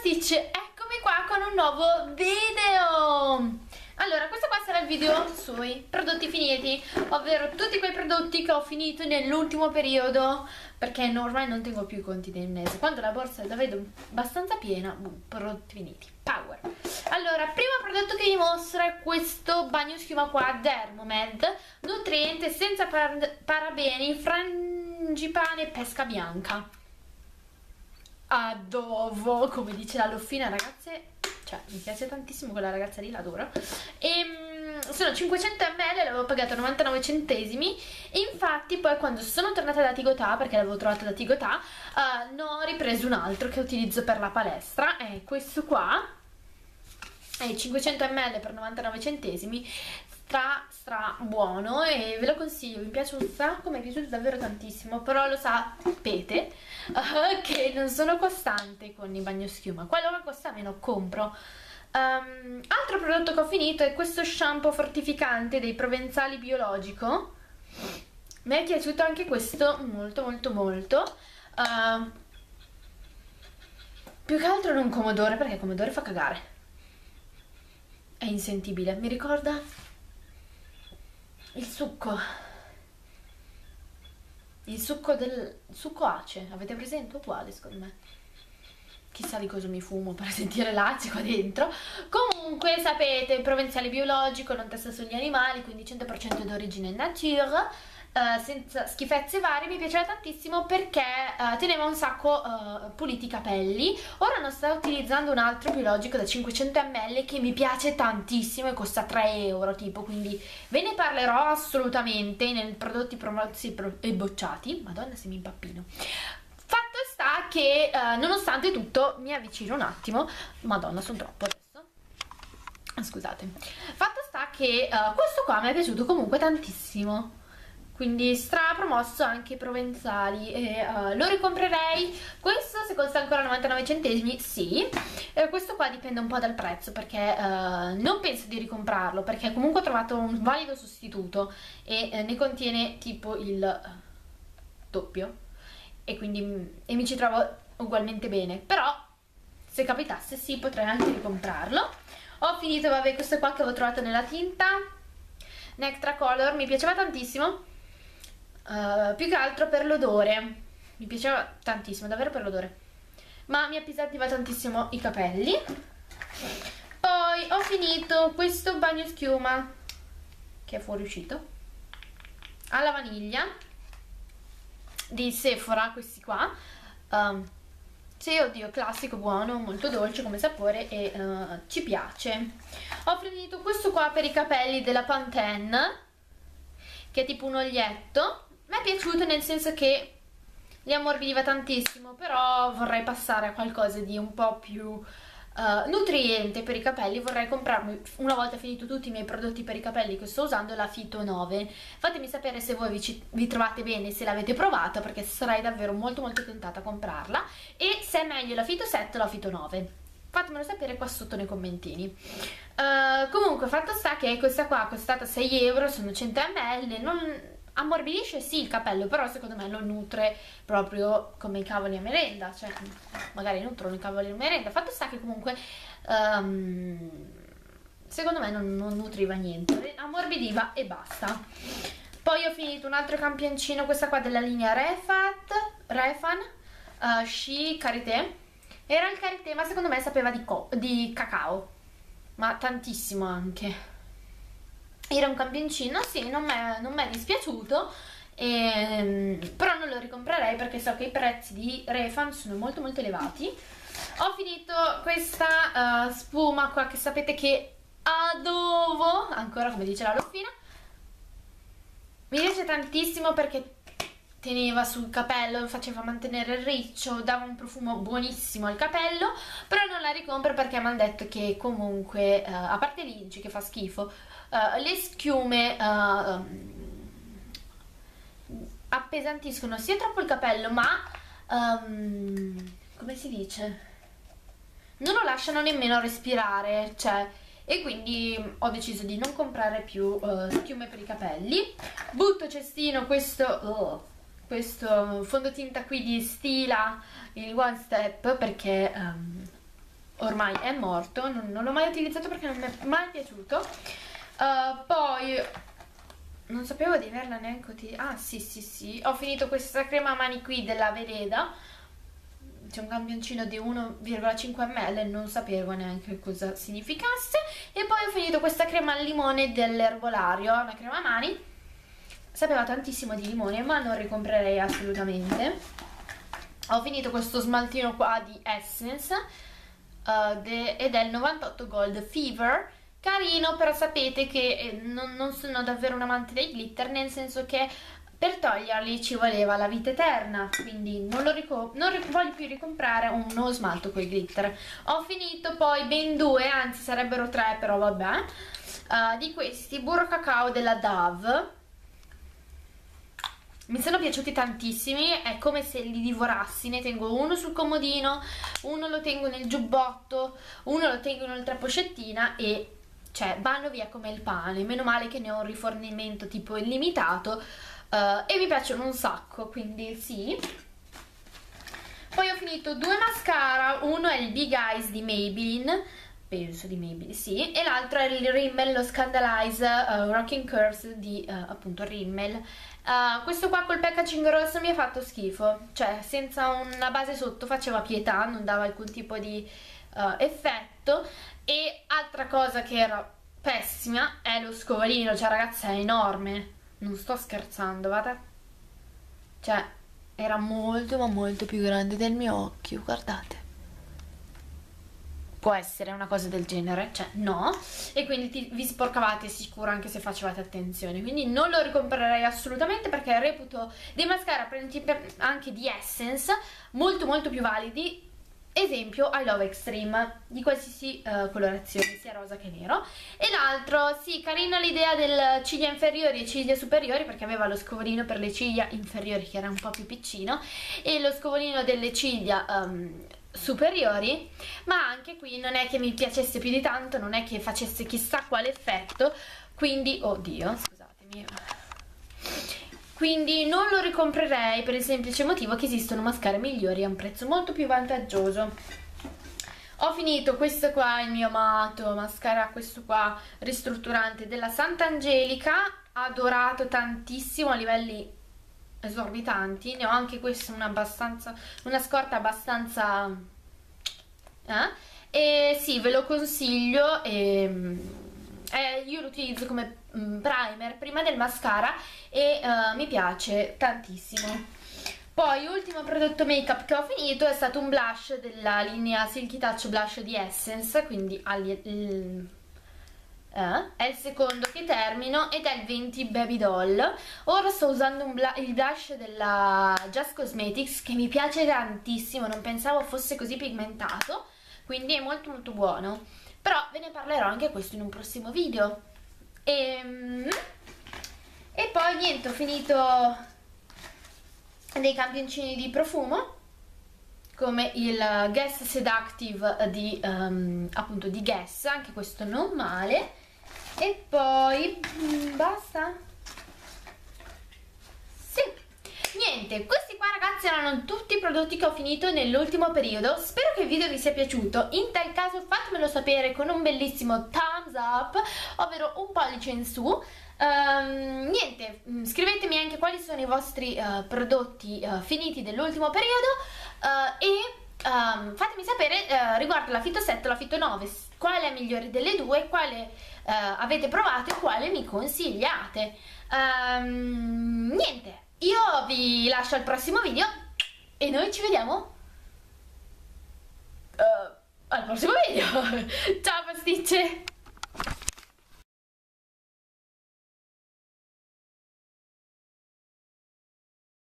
Stitch, eccomi qua con un nuovo video. Allora, questo qua sarà il video sui prodotti finiti Ovvero tutti quei prodotti che ho finito nell'ultimo periodo Perché ormai non tengo più i conti del mese. Quando la borsa la vedo abbastanza piena, boom, prodotti finiti Power. Allora, primo prodotto che vi mostro è questo bagno schiuma qua Dermomed Nutriente senza par parabeni, frangipane e pesca bianca adovo come dice la Loffina ragazze cioè mi piace tantissimo quella ragazza lì l'adoro. E mm, sono 500 ml l'avevo pagato 99 centesimi. E infatti poi quando sono tornata da Tigotà perché l'avevo trovato da Tigotà uh, ne ho ripreso un altro che utilizzo per la palestra. È questo qua è 500 ml per 99 centesimi stra stra buono e ve lo consiglio, mi piace un sacco, mi è piaciuto davvero tantissimo, però lo sapete uh, che non sono costante con i bagnoschiuma, che costa meno compro. Um, altro prodotto che ho finito è questo shampoo fortificante dei provenzali biologico, mi è piaciuto anche questo molto molto molto. Uh, più che altro non comodore perché comodore fa cagare. È insentibile, mi ricorda il succo. Il succo del succo ace avete presente? uguale secondo me. Chissà di cosa mi fumo per sentire l'ace qua dentro. Comunque sapete provenzale biologico non testa sugli animali quindi 100% d'origine nature Uh, senza schifezze varie mi piaceva tantissimo perché uh, teneva un sacco uh, puliti i capelli. Ora non sto utilizzando un altro biologico da 500 ml che mi piace tantissimo e costa 3 euro tipo quindi ve ne parlerò assolutamente nei prodotti promossi e bocciati. Madonna se mi impappino. Fatto sta che nonostante tutto mi avvicino un attimo. Madonna sono troppo adesso. Scusate. Fatto sta che questo qua mi è piaciuto comunque tantissimo quindi stra promosso anche i provenzali. E uh, lo ricomprerei. Questo se costa ancora 99 centesimi sì. E questo qua dipende un po' dal prezzo perché uh, non penso di ricomprarlo perché comunque ho trovato un valido sostituto e uh, ne contiene tipo il doppio. E quindi e mi ci trovo ugualmente bene. Però se capitasse sì potrei anche ricomprarlo. Ho finito vabbè questo qua che avevo trovato nella tinta. Nectra Color mi piaceva tantissimo uh, più che altro per l'odore. Mi piaceva tantissimo, davvero per l'odore. Ma mi appesantiva tantissimo i capelli. Poi ho finito questo bagno schiuma che è fuoriuscito alla vaniglia di Sephora, questi qua. Um, sì, oddio, classico, buono, molto dolce come sapore e uh, ci piace. Ho finito questo qua per i capelli della Pantene che è tipo un oglietto mi è piaciuto nel senso che li ammorbidiva tantissimo, però vorrei passare a qualcosa di un po' più Uh, nutriente per i capelli. Vorrei comprarmi una volta finito tutti i miei prodotti per i capelli che sto usando la Fito 9 fatemi sapere se voi vi, vi trovate bene se l'avete provata perché sarei davvero molto molto tentata a comprarla. E se è meglio la Fito 7 o la Fito 9 fatemelo sapere qua sotto nei commentini. Uh, comunque fatto sta che questa qua è costata 6 euro sono 100 ml non ammorbidisce sì il capello, però secondo me lo nutre proprio come i cavoli a merenda, cioè magari nutrono i cavoli a merenda. Fatto sta che comunque um, secondo me non, non, nutriva niente, ammorbidiva e basta. Poi ho finito un altro campioncino, questa qua della linea Refat, Refan, uh, Shi Karité. Era il karité ma secondo me sapeva di, di cacao, ma tantissimo anche era un campioncino, sì, non mi è dispiaciuto, e, però non lo ricomprerei perché so che i prezzi di Refan sono molto molto elevati. Ho finito questa uh, spuma qua che sapete che adoro, ancora come dice la Loffina. Mi piace tantissimo perché teneva sul capello, faceva mantenere il riccio, dava un profumo buonissimo al capello, però non la ricompro perché mi hanno detto che comunque, uh, a parte l'inci che fa schifo, uh, le schiume uh, appesantiscono sia troppo il capello ma um, come si dice? Non lo lasciano nemmeno respirare cioè e quindi ho deciso di non comprare più schiume per i capelli. Butto cestino questo oh, questo fondotinta qui di Stila il One Step perché um, ormai è morto, non, non l'ho mai utilizzato perché non mi è mai piaciuto. Uh, poi non sapevo di averla neanche utilizzata. Ah, sì, sì, sì. Ho finito questa crema mani qui della Vereda. C'è un campioncino di 1,5 ml, non sapevo neanche cosa significasse. E poi ho finito questa crema al limone dell'erbolario, una crema mani. Sapeva tantissimo di limone, ma non ricomprerei assolutamente. Ho finito questo smaltino qua di Essence uh, ed è il 98 Gold Fever. Carino però sapete che eh, non, non sono davvero un amante dei glitter nel senso che per toglierli ci voleva la vita eterna quindi non, non voglio più ricomprare uno smalto con i glitter. Ho finito poi ben due anzi sarebbero tre però vabbè uh, di questi burro cacao della Dove mi sono piaciuti tantissimi, è come se li divorassi, ne tengo uno sul comodino, uno lo tengo nel giubbotto, uno lo tengo in un'altra pochettina e cioè vanno via come il pane, meno male che ne ho un rifornimento tipo illimitato uh, e mi piacciono un sacco, quindi sì. Poi ho finito due mascara, uno è il Big Eyes di Maybelline, penso di Maybelline, sì, e l'altro è il Rimmel, lo Scandalize uh, Rocking Curse di uh, appunto Rimmel. Uh, questo qua col packaging rosso mi ha fatto schifo, cioè senza una base sotto faceva pietà, non dava alcun tipo di uh, effetto e altra cosa che era pessima è lo scovolino, cioè ragazzi è enorme, non sto scherzando, guarda. Cioè, era molto ma molto più grande del mio occhio, guardate. Può essere una cosa del genere, cioè no, e quindi ti, vi sporcavate sicuro anche se facevate attenzione, quindi non lo ricomprerei assolutamente perché reputo dei mascara anche di Essence molto molto più validi. Esempio I Love Extreme di qualsiasi uh, colorazione sia rosa che nero. E l'altro sì carina l'idea del ciglia inferiori e ciglia superiori perché aveva lo scovolino per le ciglia inferiori che era un po' più piccino e lo scovolino delle ciglia um, superiori ma anche qui non è che mi piacesse più di tanto non è che facesse chissà quale effetto quindi oddio scusatemi quindi non lo ricomprerei per il semplice motivo che esistono mascara migliori a un prezzo molto più vantaggioso. Ho finito questo qua, il mio amato mascara, questo qua ristrutturante della Sant'Angelica, adorato tantissimo a livelli esorbitanti, ne ho anche questo una, una scorta abbastanza... Eh? E sì, ve lo consiglio e eh, io lo utilizzo come mm, primer prima del mascara e uh, mi piace tantissimo poi ultimo prodotto make up che ho finito è stato un blush della linea Silky Touch Blush di Essence quindi eh, è il secondo che termino ed è il 20 Baby Doll. Ora sto usando bl il blush della Just Cosmetics che mi piace tantissimo non pensavo fosse così pigmentato quindi è molto molto buono. Però ve ne parlerò anche questo in un prossimo video. E, ehm, e poi niente ho finito dei campioncini di profumo come il Guess Seductive di, um, appunto di Guess, anche questo non male. E poi mm, basta niente, questi qua ragazzi erano tutti i prodotti che ho finito nell'ultimo periodo. Spero che il video vi sia piaciuto. In tal caso fatemelo sapere con un bellissimo thumbs up Ovvero un pollice in su. Um, Niente, mm, scrivetemi anche quali sono i vostri uh, prodotti uh, finiti dell'ultimo periodo uh, E um, fatemi sapere riguardo la Fito 7 e la Fito 9 Qual è migliore delle due, quale avete provato e quale mi consigliate? Um, Niente io vi lascio al prossimo video e noi ci vediamo uh, al prossimo video. Ciao pasticce!